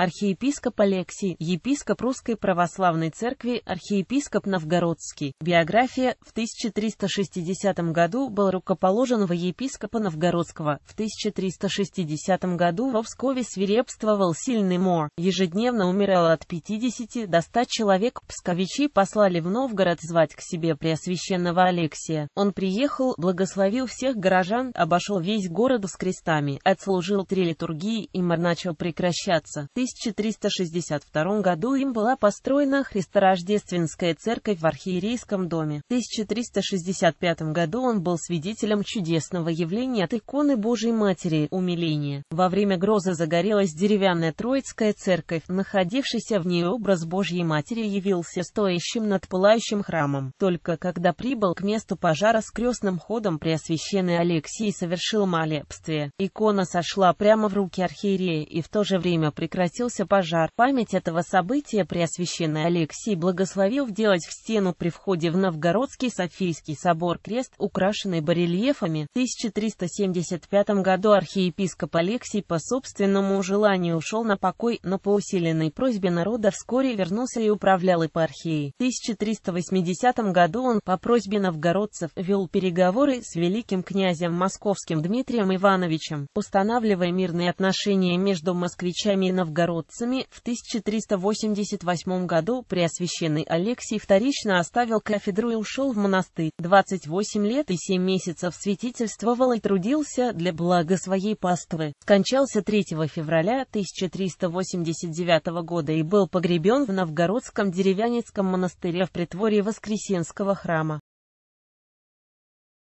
Архиепископ Алексий, епископ Русской Православной Церкви, архиепископ Новгородский. Биография. В 1360 году был рукоположен во епископа Новгородского. В 1360 году в Пскове свирепствовал сильный мор. Ежедневно умирало от 50 до 100 человек. Псковичи послали в Новгород звать к себе Преосвященного Алексия. Он приехал, благословил всех горожан, обошел весь город с крестами, отслужил три литургии и мор начал прекращаться. 1362 году им была построена Христорождественская церковь в архиерейском доме. В 1365 году он был свидетелем чудесного явления от иконы Божьей Матери, умиления. Во время грозы загорелась деревянная Троицкая церковь, находившийся в ней образ Божьей Матери явился стоящим над пылающим храмом. Только когда прибыл к месту пожара с крестным ходом Преосвященный Алексий совершил молебствие, икона сошла прямо в руки архиерея и в то же время прекратила прекратился пожар. Память этого события Преосвященный Алексий благословил вделать в стену при входе в Новгородский Софийский собор крест, украшенный барельефами. В 1375 году архиепископ Алексий по собственному желанию ушел на покой, но по усиленной просьбе народа вскоре вернулся и управлял епархией. В 1380 году он по просьбе новгородцев вел переговоры с великим князем московским Дмитрием Ивановичем, устанавливая мирные отношения между москвичами и новгородцами новгородцами, в 1388 году Преосвященный Алексий вторично оставил кафедру и ушел в монастырь. 28 лет и 7 месяцев святительствовал и трудился для блага своей паствы. Скончался 3 февраля 1389 года и был погребен в Новгородском деревянецком монастыре в притворе Воскресенского храма.